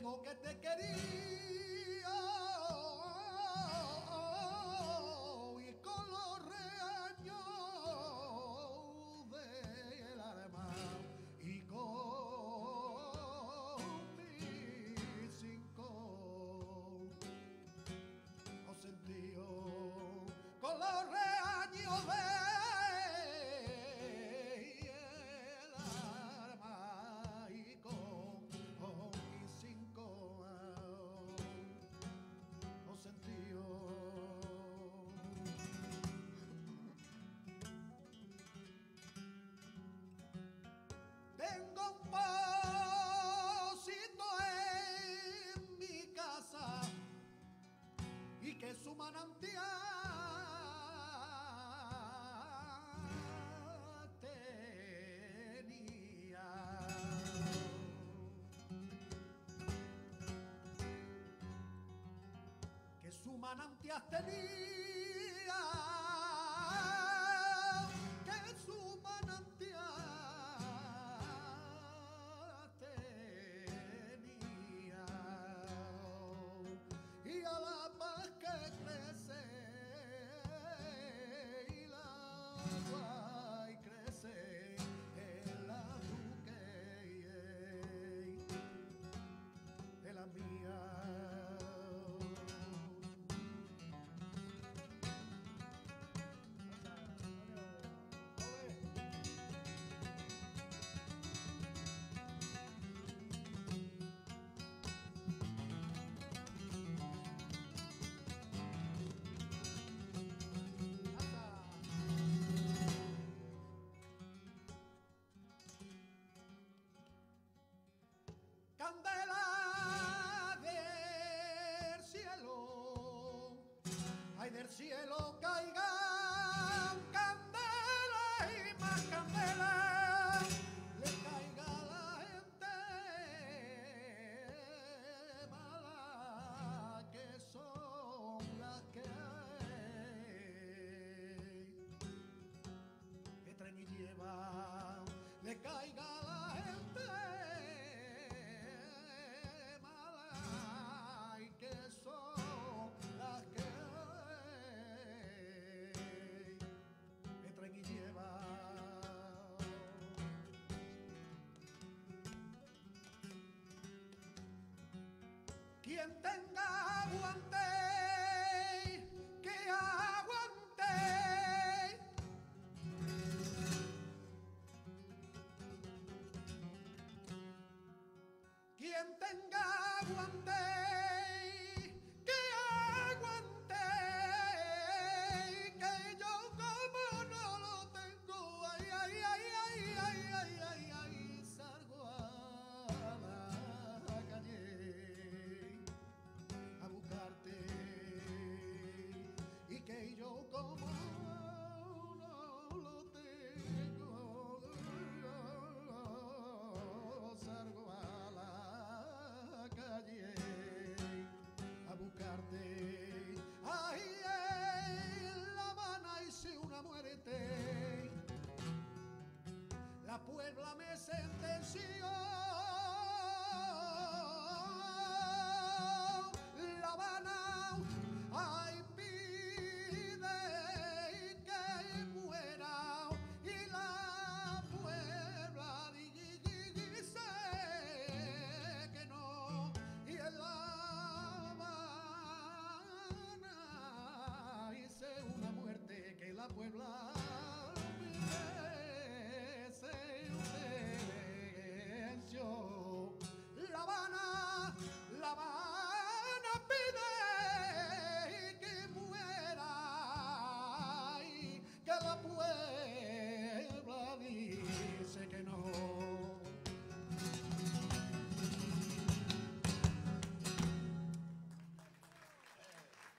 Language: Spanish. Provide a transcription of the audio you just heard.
digo que te quería Que su cielo sienten